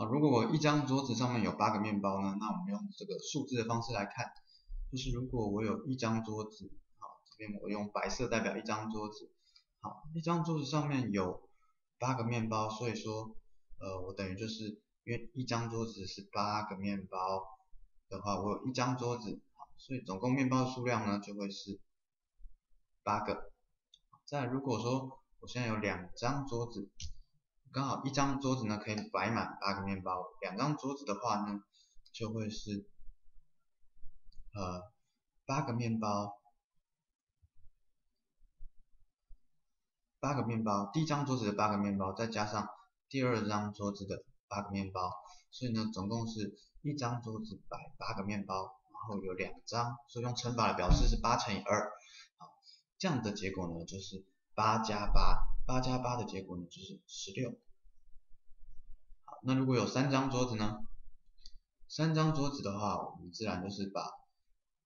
啊，如果我一张桌子上面有八个面包呢，那我们用这个数字的方式来看，就是如果我有一张桌子，好，这边我用白色代表一张桌子，好，一张桌子上面有八个面包，所以说，呃，我等于就是因为一张桌子是八个面包的话，我有一张桌子，好，所以总共面包的数量呢就会是八个。再如果说我现在有两张桌子。刚好一张桌子呢可以摆满八个面包，两张桌子的话呢就会是呃八个面包，八个面包，第一张桌子的八个面包再加上第二张桌子的八个面包，所以呢总共是一张桌子摆八个面包，然后有两张，所以用乘法来表示是八乘以二，好，这样的结果呢就是八加八。八加八的结果呢就是十六。那如果有三张桌子呢？三张桌子的话，我们自然就是把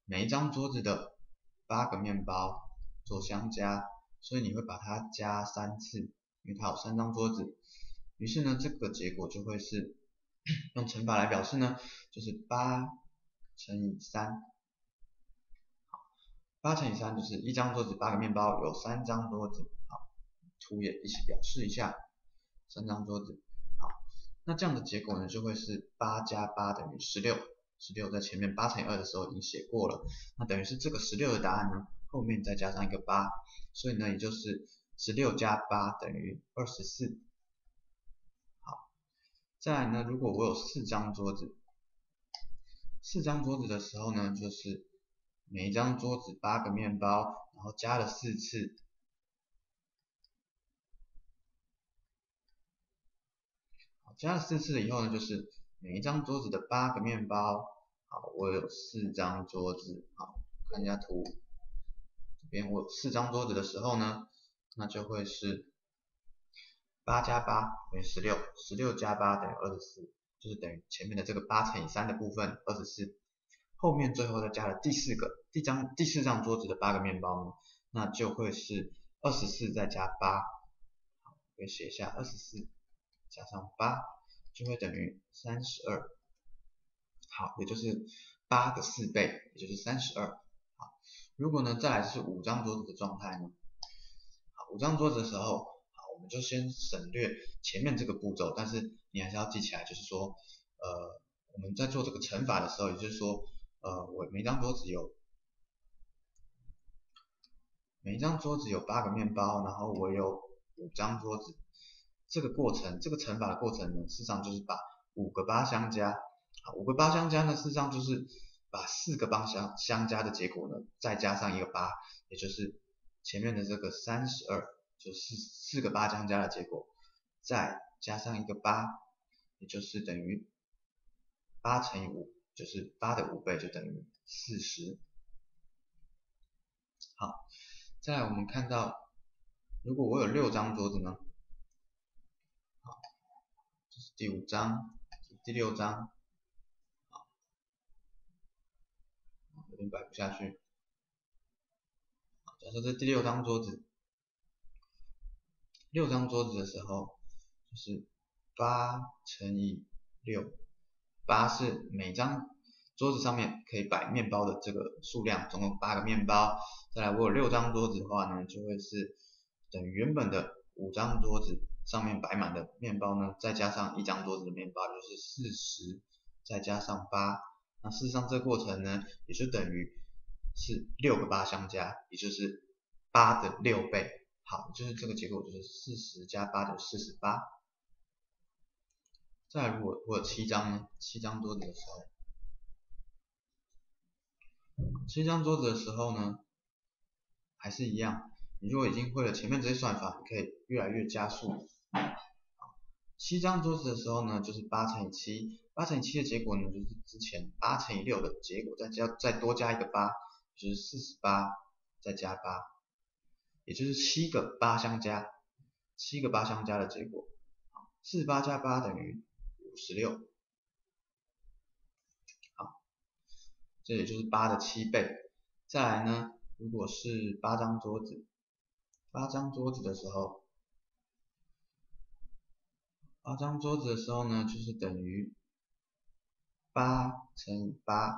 每一张桌子的八个面包做相加，所以你会把它加三次，因为它有三张桌子。于是呢，这个结果就会是用乘法来表示呢，就是八乘以三。好，八乘以三就是一张桌子八个面包，有三张桌子。好图也一起表示一下，三张桌子，那这样的结果呢，就会是八加八等于十六，十六在前面八乘以二的时候已经写过了，那等于是这个十六的答案呢，后面再加上一个八，所以呢，也就是十六加八等于二十四，好，再来呢，如果我有四张桌子，四张桌子的时候呢，就是每一张桌子八个面包，然后加了四次。加了四次了以后呢，就是每一张桌子的八个面包。好，我有四张桌子。好，看一下图，这边我四张桌子的时候呢，那就会是八加八等于十六，十六加八等于二十四，就是等于前面的这个八乘以三的部分二十四，后面最后再加了第四个第张第四张桌子的八个面包呢，那就会是二十四再加八。好，我写一下二十四。加上八就会等于三十二，好，也就是八的四倍，也就是三十二。好，如果呢再来是五张桌子的状态呢？好，五张桌子的时候，好，我们就先省略前面这个步骤，但是你还是要记起来，就是说，呃，我们在做这个乘法的时候，也就是说，呃，我每张桌子有每一张桌子有八个面包，然后我有五张桌子。这个过程，这个乘法的过程呢，事实上就是把五个八相加，啊，五个八相加呢，事实上就是把四个八相相加的结果呢，再加上一个八，也就是前面的这个三十二，就是四个八相加的结果，再加上一个八，也就是等于八乘以五，就是八的五倍就等于四十。好，再来我们看到，如果我有六张桌子呢？第五章，第六章，好，有点摆不下去。假设这第六张桌子，六张桌子的时候，就是八乘以六，八是每张桌子上面可以摆面包的这个数量，总共八个面包。再来，我有六张桌子的话呢，就会是等于原本的五张桌子。上面摆满的面包呢，再加上一张桌子的面包，就是四十，再加上八，那事实上这个过程呢，也就等于是六个八相加，也就是八的六倍。好，就是这个结果就是四十加八等于四十八。再如果我有七张呢，七张桌子的时候，七张桌子的时候呢，还是一样，你如果已经会了前面这些算法，你可以越来越加速。七张桌子的时候呢，就是八乘以七，八乘以七的结果呢，就是之前八乘以六的结果，再加再多加一个八，就是四十八，再加八，也就是七个八相加，七个八相加的结果，四十八加八等于五十六，好，这也就是八的七倍。再来呢，如果是八张桌子，八张桌子的时候。八张桌子的时候呢，就是等于八乘以八。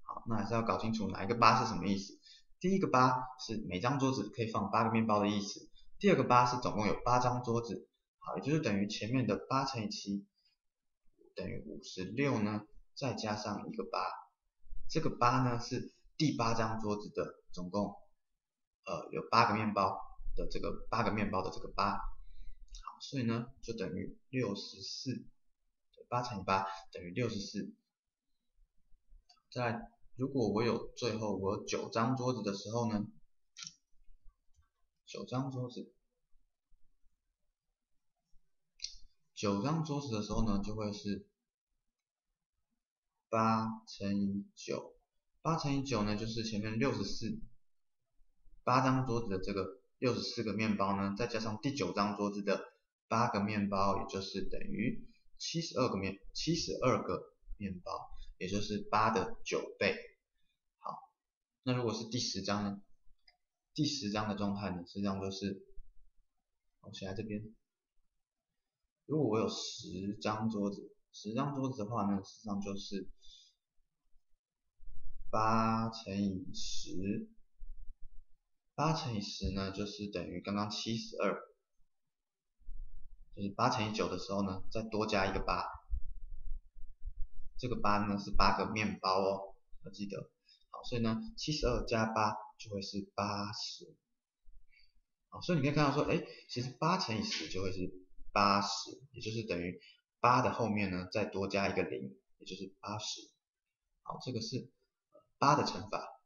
好，那还是要搞清楚哪一个八是什么意思。第一个八是每张桌子可以放八个面包的意思。第二个八是总共有八张桌子，好，也就是等于前面的八乘以七等于五十六呢，再加上一个八，这个八呢是第八张桌子的总共呃有八个面包的这个八个面包的这个八。所以呢，就等于六十四，八乘以八等于六十四。在如果我有最后我有九张桌子的时候呢，九张桌子，九张桌子的时候呢，就会是八乘以九，八乘以九呢就是前面六十四，八张桌子的这个六十四个面包呢，再加上第九张桌子的。八个面包，也就是等于七十二个面，七十二个面包，也就是八的九倍。好，那如果是第十章呢？第十章的状态呢，实际上就是，我写在这边。如果我有十张桌子，十张桌子的话呢，实际上就是八乘以十，八乘以十呢，就是等于刚刚七十二。就是八乘以九的时候呢，再多加一个八，这个八呢是八个面包哦，要记得。好，所以呢，七十二加八就会是八十。好，所以你可以看到说，哎，其实八乘以十就会是八十，也就是等于八的后面呢再多加一个零，也就是八十。好，这个是八的乘法。